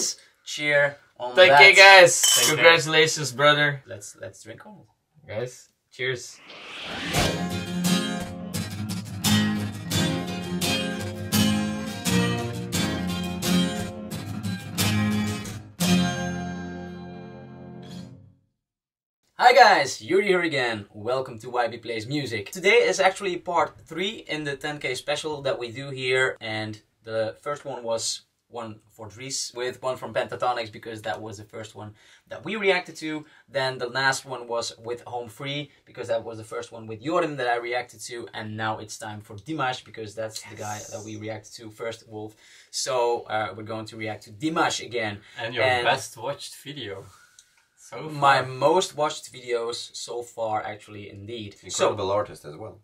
let's cheer on Thank that. you guys. Thank you. Congratulations, brother. Let's let's drink on. Guys, cheers. Hi guys, Yuri here again. Welcome to YB Plays Music. Today is actually part 3 in the 10k special that we do here and the first one was one for Dries with one from Pentatonix because that was the first one that we reacted to. Then the last one was with Home Free because that was the first one with Jorim that I reacted to and now it's time for Dimash because that's the guy that we reacted to first, Wolf. So uh, we're going to react to Dimash again. And your And- best watched video. So My most watched videos so far actually indeed. So Incredible artist as well.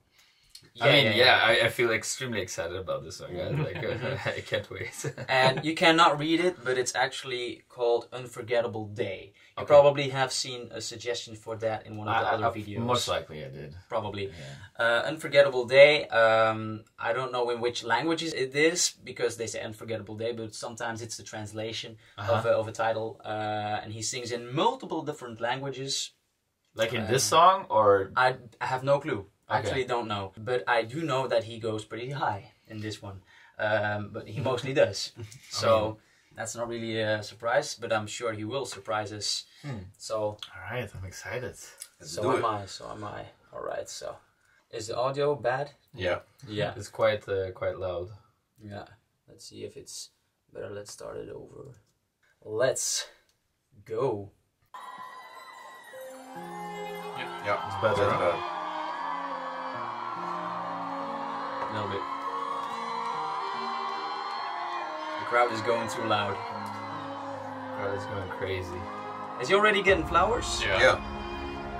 I mean, yeah, I, I feel extremely excited about this one, guys. Like, uh, I can't wait. and you cannot read it, but it's actually called Unforgettable Day. You Okay. probably have seen a suggestion for that in one of the I- other I- videos. Most likely, I did. probably. Yeah. Uh, Unforgettable Day. Um, I don't know in which languages it is because they say Unforgettable Day, but sometimes it's the translation of, Uh-huh. a, of a title. Uh, and he sings in multiple different languages. Like in this song, or I, I have no clue. Okay. Actually, don't know. But I do know that he goes pretty high in this one. Um, but he mostly does. So that's not really a surprise, but I'm sure he will surprise us. So, all right, I'm excited. Let's so do am it. I. So am I. All right. So, is the audio bad? Yeah. Yeah. It's quite uh, quite loud. Yeah. Let's see if it's better. Let's start it over. Let's go. Yeah. yeah It's better. That's better. little bit. The crowd is going too loud. The crowd is going crazy. Is he already getting flowers? Yeah. yeah.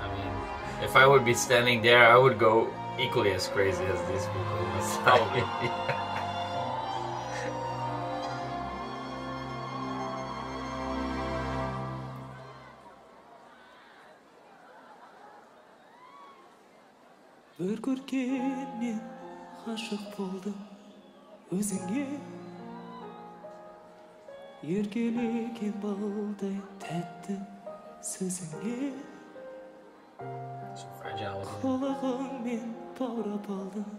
I mean, if I would be standing there, I would go equally as crazy as these people. Probably. yeah. But good kidney ғашық болдым өзіңе еркелеген балдай тәтті сөзіңе қылығыңмен баурап алдың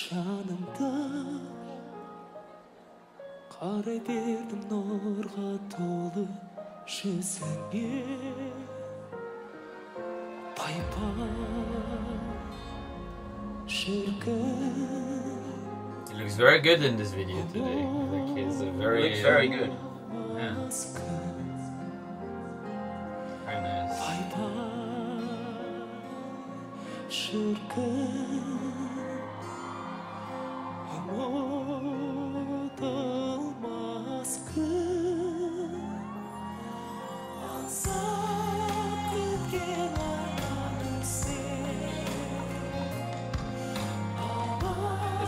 жанымды қарай бердім нұрға толы жүзіңе пай пай He looks very good in this video today. Like he's a very, Looks very um, good. Yeah, very nice.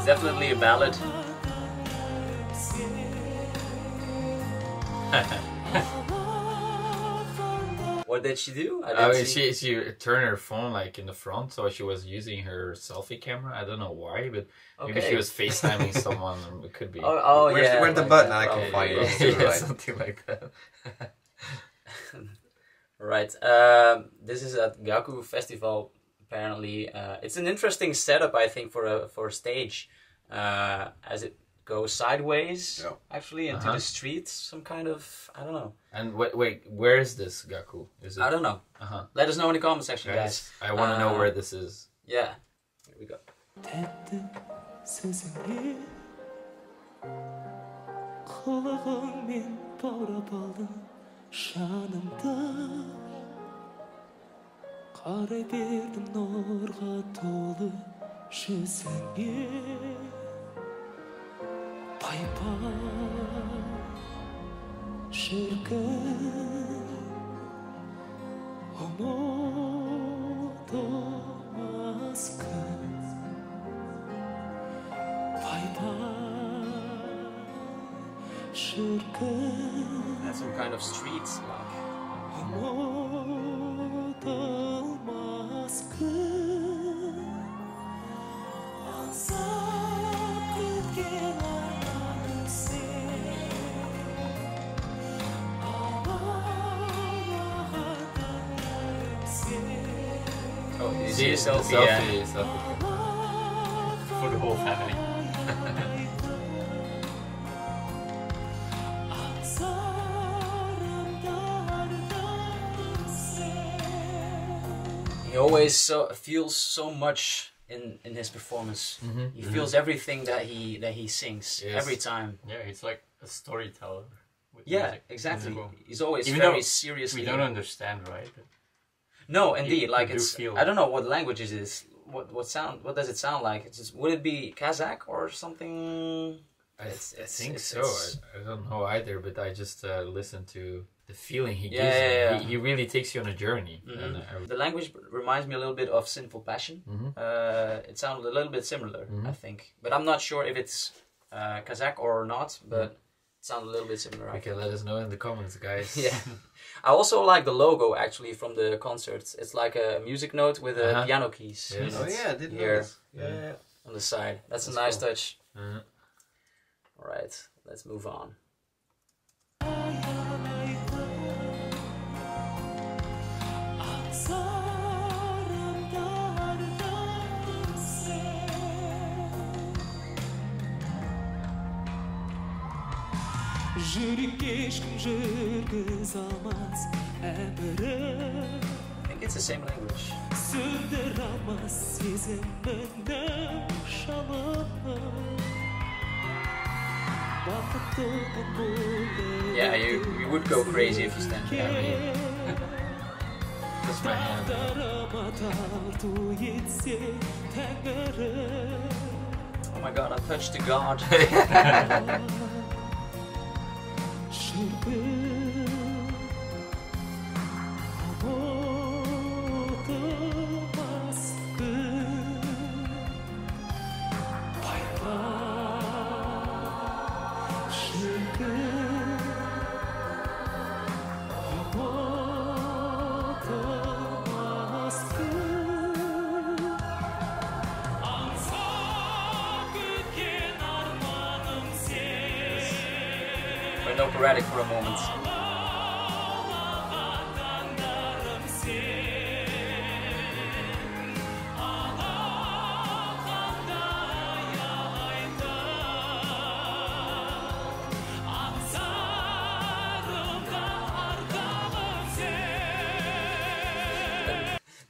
Definitely a ballad. What did she do? I I didn't mean, see. she she turned her phone like in the front, so she was using her selfie camera. I don't know why, but maybe she was FaceTiming someone. It could be. Oh, oh Where's yeah. where's the like button? that, I can probably. find yeah, it. yeah, right? something like that. Right. Um, this is at Gakku Festival. Apparently, uh, it's an interesting setup. I think for a for a stage, uh, as it goes sideways, Yeah. actually into Uh-huh. the streets Some kind of I don't know. And wait, wait, where is this Gakku? Is it? I don't know. Uh huh. Let us know in the comment section, guys. Guys, I want to know Uh, where this is. Yeah. Here we go қарай бердім нұрға толы жүзіңе пай пай шіркін ұмытылмас күн пай пай шіркін That's some kind of street like. You See, see a selfie? Yeah. selfie, selfie. For the whole family. He always so, feels so much in, in his performance. Mm-hmm, he mm-hmm. feels everything that he that he sings Yes. every time. Yeah, he's like a storyteller. With Yeah, music. exactly. Musical. He's always Even very though seriously. We don't understand, right? No, indeed. you like it's. feel- I don't know what language it is. What what sound? What does it sound like? It's just, would it be Kazakh or something? I, It's- I think it's- so. I, I don't know either, but I just uh, listen to the feeling he Yeah, gives. yeah, you. yeah. He, he really takes you on a journey. Mhm. And I, The language reminds me a little bit of Sinful Passion. Mhm. Uh, it sounded a little bit similar, I Mhm. think, but I'm not sure if it's uh, Kazakh or not. But it sounded a little bit similar. Okay, let us know in the comments, guys. Yeah. I also like the logo actually from the concerts. It's like a music note with uh, Uh-huh. piano keys Yes. Oh yeah, I didn't Here. notice. Yeah, yeah. on the side. That's, That's a nice cool. touch. Uh, All right, let's move on. I think it's the same language. Yeah, you, you would go crazy if you stand there. That's my hand. Oh my god, I touched the guard. Cooper. erratic for a moment.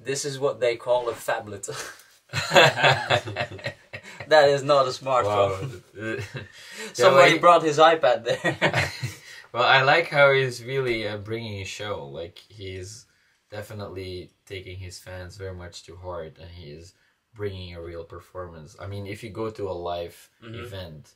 This is what they call a phablet. that is not a smartphone. Wow. Somebody yeah, brought his iPad there. well, I like how he's really uh, bringing a show. Like he's definitely taking his fans very much to heart, and he's bringing a real performance. I mean, if you go to a live event,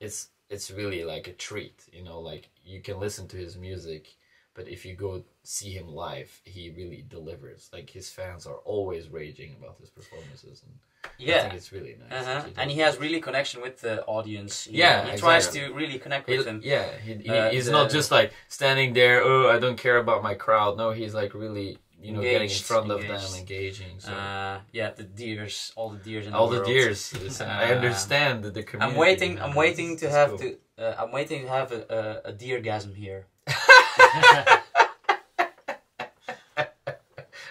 it's it's really like a treat. You know, like you can listen to his music, but if you go see him live, he really delivers. Like his fans are always raging about his performances, and I yeah. think it's really nice. Uh-huh. he And he has really connection with the audience. He, Yeah, he tries exactly. to really connect He- with them. Yeah, he, he, Uh, he's the- not just like standing there. Oh, I don't care about my crowd. No, he's like really, you know, getting in Engaged, front of them, engaging. So Uh, yeah, the dears, all the dears in all the the dears. Listen, I Uh, understand the, the community. I'm waiting. I'm waiting to it's have cool. to. Uh, I'm waiting to have a, a, a deergasm here.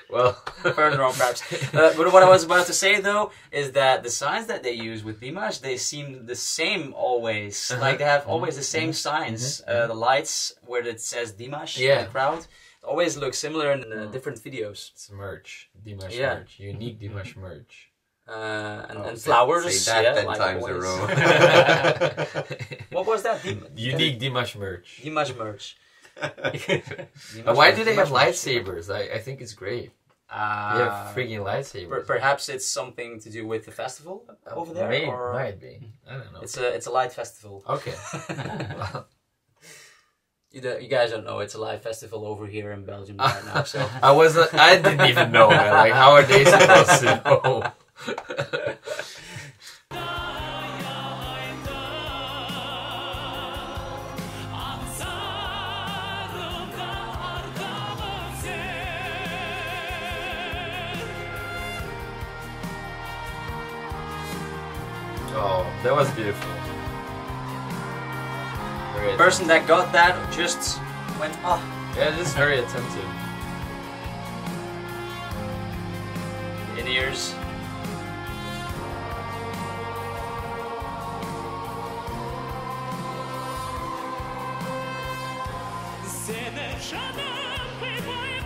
Well, Further on, perhaps. Uh, but what I was about to say though is that the signs that they use with Dimash, they seem the same always. Uh-huh. Like they have always the same signs. Uh, the lights where it says Dimash in Yeah. the crowd always look similar in uh, different videos. it's merch, Dimash Yeah. merch, unique Dimash merch. Uh, and, Oh, and flowers. say that yeah, ten like times in a row. what was that? Dim- unique Dimash merch. Dimash merch. Dimash Why merch, do they have Dimash merch. lightsabers? I, I think it's great. Uh, They have freaking lightsabers. per- perhaps it's something to do with the festival over there, May- or might be. I don't know. it's a it's a light festival. okay. Well, You, do, you guys don't know it's a live festival over here in Belgium right now. So I wasn't. I didn't even know. Man. Like, how are they supposed to know? That was beautiful. Very the person that got that just went, oh, Yeah, just very attentive. in ears. Seni canım kıymayman kıymayman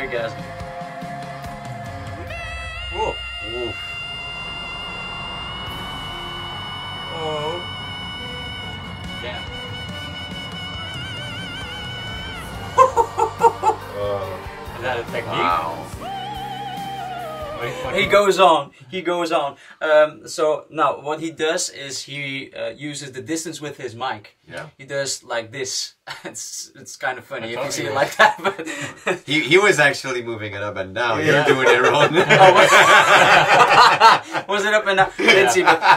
There's the deer gasm. Whoa. Oof. Oh. Damn. Oh. Is that a technique? Wow. He goes on. He goes on. Um, so now what he does is he uh, uses the distance with his mic. Yeah. He does like this. it's it's kind of funny I if you see it was- like that. But He he was actually moving it up and down. Yeah. You're doing it wrong. was it up and down? Didn't see, but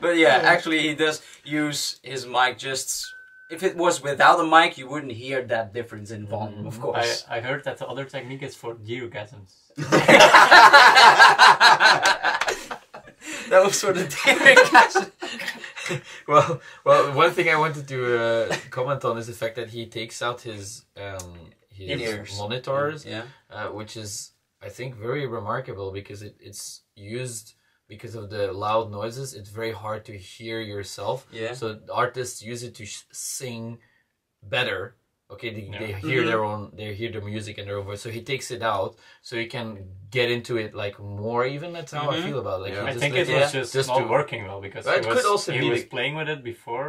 but yeah, actually he does use his mic just. If it was without a mic, you wouldn't hear that difference in volume, of course. I heard that the other technique is for deergasms. that was sort of Derek. well, well, one thing I wanted to uh, comment on is the fact that he takes out his um, his In-ears. monitors, yeah. uh, which is I think very remarkable because it, it's used because of the loud noises. It's very hard to hear yourself. Yeah. So artists use it to sh- sing better. Okay, they, Yeah. they hear Mhm. their own, they hear the music and their own voice. So he takes it out, so he can get into it like more. Even that's how I Mhm. feel about it. Like Yeah. I just think lets it yeah, was just, just not to- working well because Well, he it was, could also he be was the- playing with it before.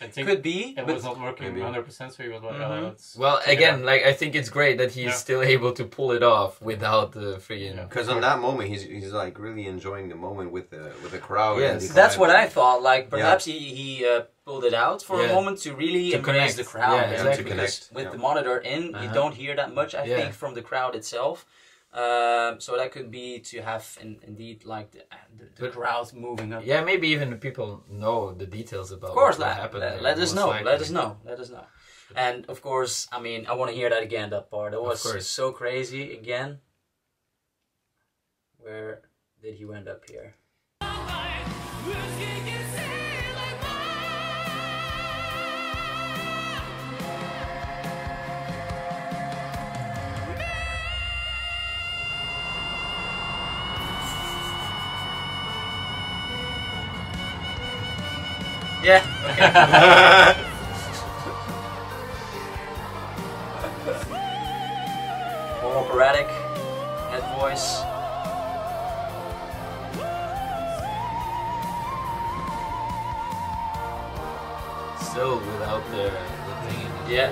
I think Could be, it but was not working 100%, so he was like, Mhm. uh, let's Well, again, like I think it's great that he's Yeah. still able to pull it off without the friggin' Yeah. Because on that moment, he's he's like really enjoying the moment with the with the crowd. Yes. and the That's what I thought. Like perhaps he he uh, pulled it out for Yeah. a moment to really To embrace connect. the crowd. Yeah, exactly. To connect, with yeah. the monitor in, you Uh-huh. don't hear that much. I Yeah. think from the crowd itself. Um, so that could be to have in, indeed like the, the, the But- crowd moving up. Yeah, maybe even the people know the details about Of course, what let, happened. let, let us know. likely. Let us know. Let us know. And of course, I mean, I want to hear that again. That part. It was so crazy again. Where did he end up here? Yeah. Okay. More operatic head voice. Still without the, the thing in the Yeah.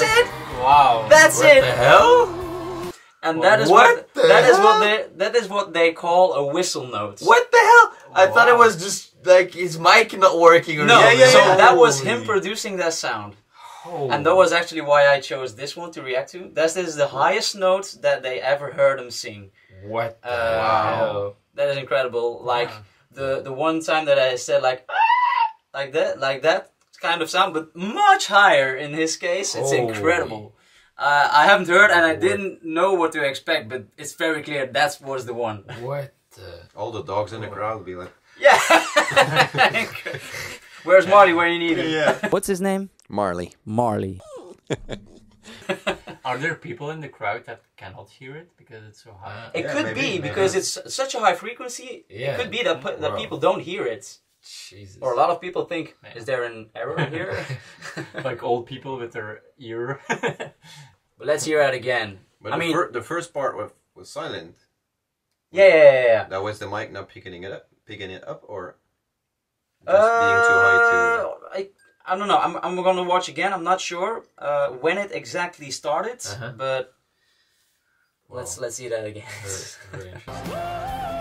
That's it. wow. That's What it. the hell? And that is What what, the that is hell? what they that is what they call a whistle note. What the hell? I thought it was just like his mic not working or No, something. so that was him producing that sound. Holy- And that was actually why I chose this one to react to. That is the highest note that they ever heard him sing. What the Uh, hell? That is incredible. Like Wow. the the one time that I said like "Ah," like that, like that kind of sound, but much higher in his case. It's Holy. incredible. Uh, I haven't heard and I What? didn't know what to expect, but it's very clear that was the one. What the? All the dogs in the crowd be like, Yeah. Where's Marty when you need him? yeah. What's his name? Marley. Marley. Are there people in the crowd that cannot hear it because it's so high? It Yeah, could maybe, be maybe. because it's such a high frequency. Yeah. It could be that that Wow. people don't hear it, Jesus. or a lot of people think, Yeah. "Is there an error here?" like old people with their ear. but let's hear it again. But I the, mean, fir- the first part was, was silent. yeah, yeah, yeah, yeah. That was the mic not picking it up, picking it up, or just being too high to. Uh, I, I don't know. I'm, I'm gonna watch again. I'm not sure uh, when it exactly started, Uh-huh. but Wow. let's let's see that again. Very, very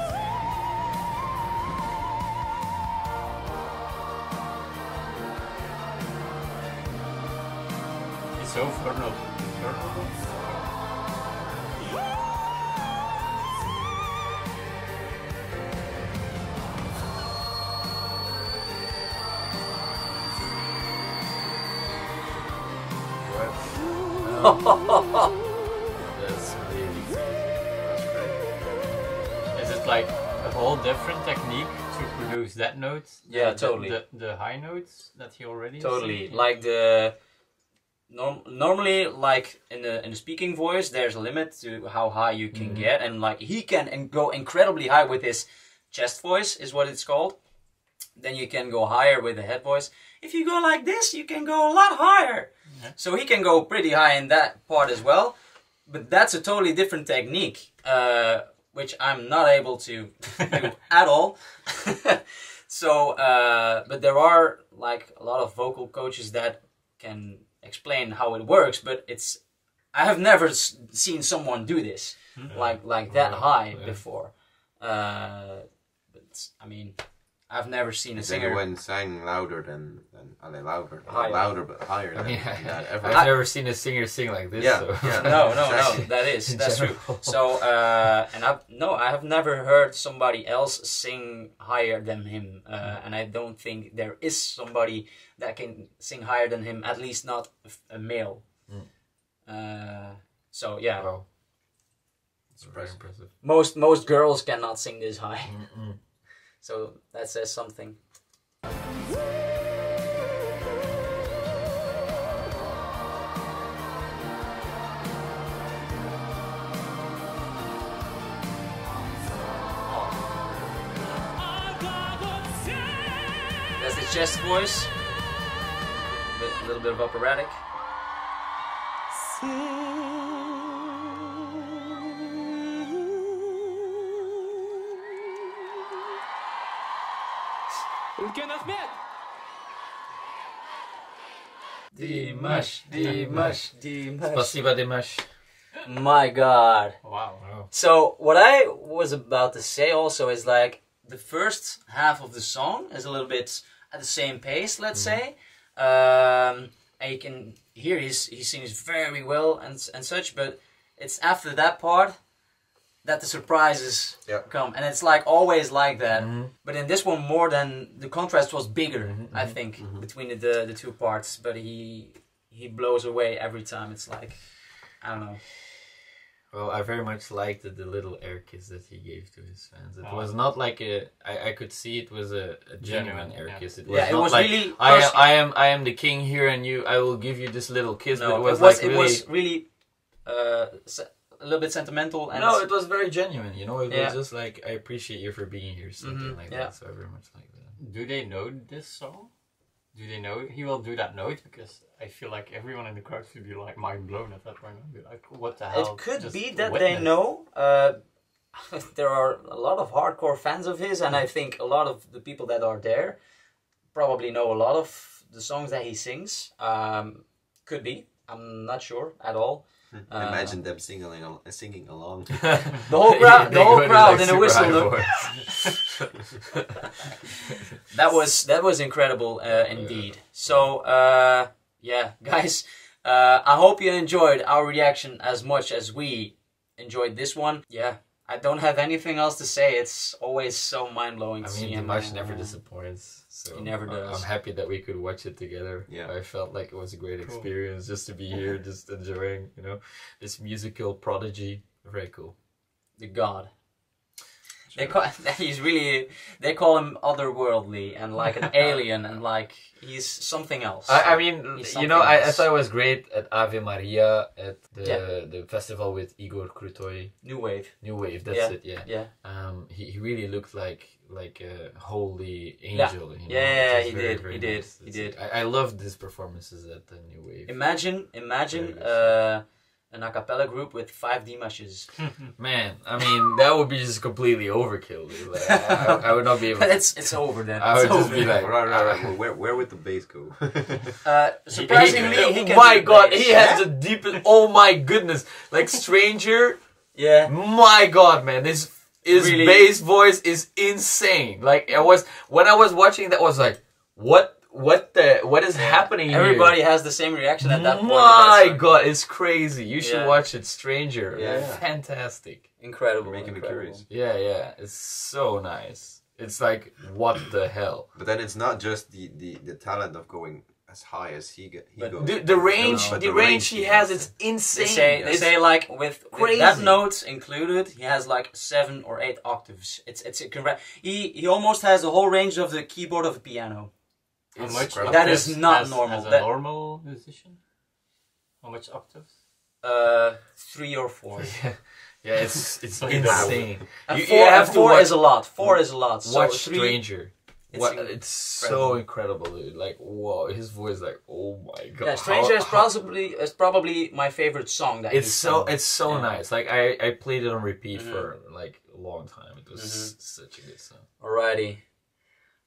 seu forno. That's really crazy. Is it like a whole different technique to produce that note? Yeah, totally. The, the, high notes that he already. Totally, seen? like the norm, normally like in the in the speaking voice there's a limit to how high you can get and like he can and go incredibly high with his chest voice is what it's called. Then you can go higher with the head voice. If you go like this you can go a lot higher. So he can go pretty high in that part as well but that's a totally different technique uh, which i'm not able to do at all. So uh, but there are like a lot of vocal coaches that can explain how it works but it's i have never s- seen someone do this like like that Right, high yeah. before uh, but i mean i've never seen a Is singer anyone sang louder than, than are they louder? Higher. louder, but higher I than, mean, than that ever. I've never seen a singer sing like this. Yeah, so. yeah. no, no, no. That is that's true. So, uh, and I've no, I have never heard somebody else sing higher than him, uh, and I don't think there is somebody that can sing higher than him. At least not a male. Mm. Uh, so yeah, Wow. It's Very impressive. impressive. most most girls cannot sing this high. Mm-mm. So that says something. That's the chest voice. A little bit of operatic. Ulken Ahmed! Dimash, Dimash. Dimash. Spasiba Dimash. My God. Wow. Wow. So what I was about to say also is like the first half of the song is a little bit at the same pace, let's mm-hmm. say. Um, and you can hear he's, he sings very well and and such, but it's after that part that the surprises Yeah. come, and it's like always like that. Mhm. But in this one, more than the contrast was bigger, Mhm, I mhm, think, mhm. between the, the the two parts. But he he blows away every time. It's like I don't know. Well, I very much liked the, the little air kiss that he gave to his fans. It Oh. was not like a. I, I could see it was a, a genuine Genuine, air yeah. kiss. It was Yeah, it not was like really I am, I am I am the king here, and you I will give you this little kiss. No, but it was, it was like it really. was really uh, se- a little bit sentimental and no, it was very genuine. You know, it Yeah. was just like I appreciate you for being here, something Mhm, like yeah. that. So I very much like that. Do they know this song? Do they know he will do that note? Because I feel like everyone in the crowd should be like mind blown at that point. Be like, what the hell? it could just be that they know. Uh, there are a lot of hardcore fans of his, and I think a lot of the people that are there probably know a lot of the songs that he sings. Um, could be. I'm not sure at all. Uh, Imagine them singing, al- singing along. The whole crowd- the whole crowd in a whistle, high look. voice. that was that was incredible uh, indeed. So uh, yeah, guys, uh, I hope you enjoyed our reaction as much as we enjoyed this one. Yeah, I don't have anything else to say. It's always so mind blowing. I to mean, see him. Dimash never uh, disappoints. So He never I- does. I'm happy that we could watch it together. Yeah. I felt like it was a great Cool. experience just to be here, just enjoying, you know, this musical prodigy. Very cool. the god. They call he's really they call him otherworldly and like an alien and like he's something else. I, I mean, you know, I, I thought it was great at Ave Maria at the Yeah. the festival with Igor Krutoy, New wave. New Wave. That's Yeah. it. Yeah. Yeah. Um, he, he really looked like like a holy angel. You know? Yeah, he very, did, very he did, nice. he It's- did. I, I loved his performances at the New Wave. Imagine imagine uh, an a cappella group with five Dimashes. Man, I mean, that would be just completely overkill. dude. Like, I, I, I would not be able. To it's it's over then. I It's would just over. be like, right, right, right. Well, where, where would the bass go? Uh, surprisingly, he, can my god, bass. he has the deepest. Oh my goodness! Like Stranger, Yeah. my god, man, his his Really? bass voice is insane. Like I was when I was watching that, I was like, what, what the, what is happening here? Everybody has the same reaction at that point. My god, it's crazy. You should Yeah. watch it, Stranger. Yeah. Fantastic. incredible. Making me curious. Yeah, yeah, it's so nice. It's like, what the hell? But then it's not just the, the, the talent of going as high as he get. He But goes. The, the range, But the, the range range he he has, has. it's insane. They say they say like with, with that notes included, he has like seven or eight octaves. It's it's a correct. He he almost has the whole range of the keyboard of a piano. How much that is not has- normal. Has a That- normal musician? How much octaves? Uh, three or four. yeah, it's it's So insane. And You- four, you have to four watch- is a lot. Four is a lot. So Watch three, Stranger. it's What, in- it's so incredible, dude. Like, whoa, his voice, like, oh my god. Yeah, Stranger How- is probably is probably my favorite song that It's he's so done. it's so Yeah. nice. Like I I played it on repeat Mhm. for like a long time. It was Mhm. such a good song. Alrighty.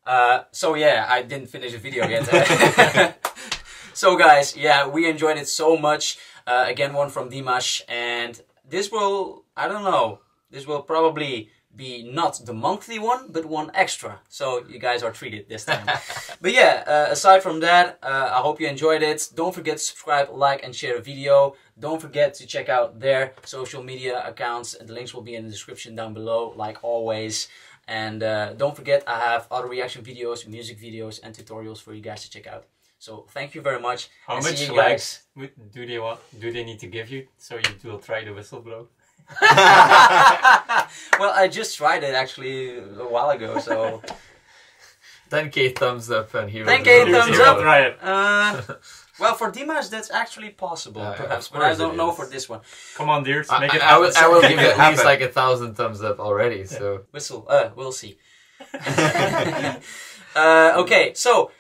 Uh, so yeah, I didn't finish the video yet. so guys, yeah, we enjoyed it so much. Uh, again, one from Dimash, and this will, I don't know, this will probably be not the monthly one, but one extra. So you guys are treated this time. but yeah, uh, aside from that, uh, I hope you enjoyed it. Don't forget to subscribe, like, and share the video. Don't forget to check out their social media accounts. And the links will be in the description down below, like always. And uh, don't forget, I have other reaction videos, music videos, and tutorials for you guys to check out. So thank you very much. How and much likes guys. do they want? Do they need to give you so you will try the whistle blow? well, I just tried it actually a while ago. So 10k thumbs up and here. 10K thumbs up. Try it. uh, well, for Dimash, that's actually possible, Uh, perhaps, but I don't know is. for this one. Come on, dears, I, make it I, I will. I will give you it at least like a thousand thumbs up already. So Whistle. Uh, we'll see. uh, okay, so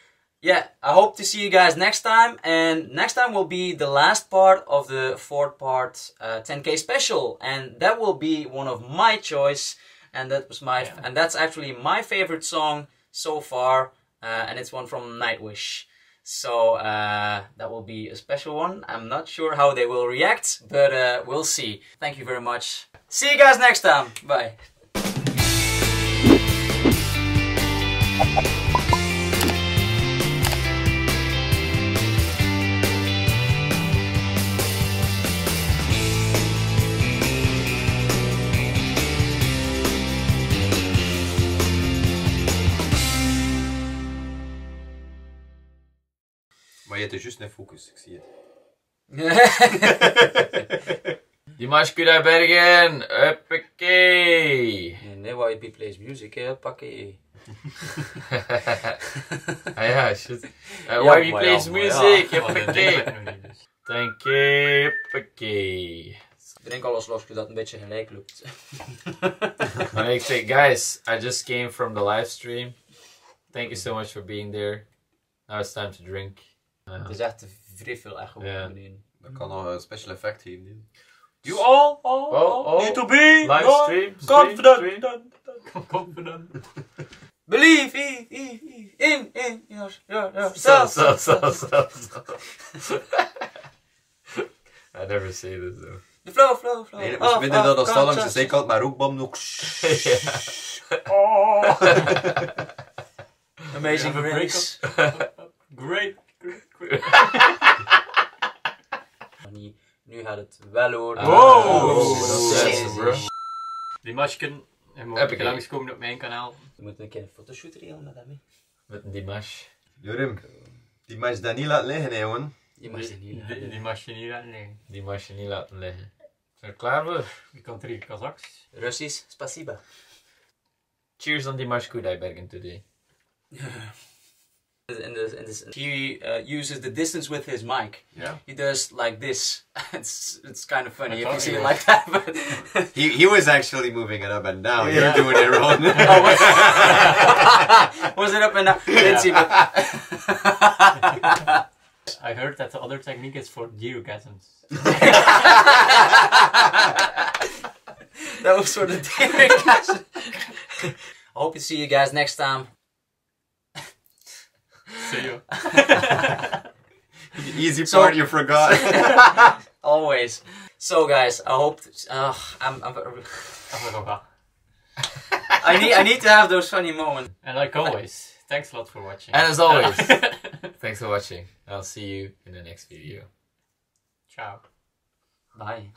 yeah, I hope to see you guys next time, and next time will be the last part of the fourth part uh, 10k special, and that will be one of my choice, and that was my, Yeah. and that's actually my favorite song so far, uh, and it's one from Nightwish. So uh, that will be a special one. I'm not sure how they will react, but uh, we'll see. Thank you very much. See you guys next time. Bye. Maar je hebt er juist een focus, ik zie het. Dimash Kudaibergen, uppakee. Nee, YP plays music, hè? Pakkie. ah ja, shit. Uh, Ja, why maar plays ja, music, ja. Uppakee. dus. 10k, uppakee. Drink alles los, dat een beetje gelijk loopt. Maar ik zeg, guys, I just came from the live stream. Thank you so much for being there. Now it's time to drink. Het is echt vrij veel echt gewoon Ja. beneden. Dat kan nog een special effect geven. You all, all, Oh, all oh. need to be Live stream, confident. stream. Confident. Believe in, in, in, in your, your, yourself. so, so, so, so. I never say this though. The flow, flow, flow. Nee, dat was minder dan dat langs de zijkant, maar ook bam nog. Oh. Amazing Grace. Great, Nu, gaat het wel hoor. Wow. Oh, bro. Die masken, en Heb ik langskomen op mijn kanaal. We moeten een keer een fotoshoot regelen met hem. Met een Dimash. Jorim, die match daar niet laten liggen, hè, jongen. Mag het niet Die, laten. die mag je niet laten liggen. Dimash niet laten liggen. Zijn we klaar voor? Je kan drie Kazaks. Russisch, spasiba. Cheers on Dimash Kudaibergen today. In this, in this, he uh, uses the distance with his mic. Yeah. He does like this. it's it's kind of funny I if you see he it was. like that. But He, he was actually moving it up and down. Yeah. You're doing it wrong. Oh, was, was it up and down? Didn't see, but I heard that the other technique is for deergasms. that was sort of daring. I hope to see you guys next time. See you. The easy So- part you forgot. Always. So, guys, I hope. Uh, I'm, I'm, I need I need to have those funny moments. And like always, thanks a lot for watching. And as always, thanks for watching. I'll see you in the next video. Ciao. Bye.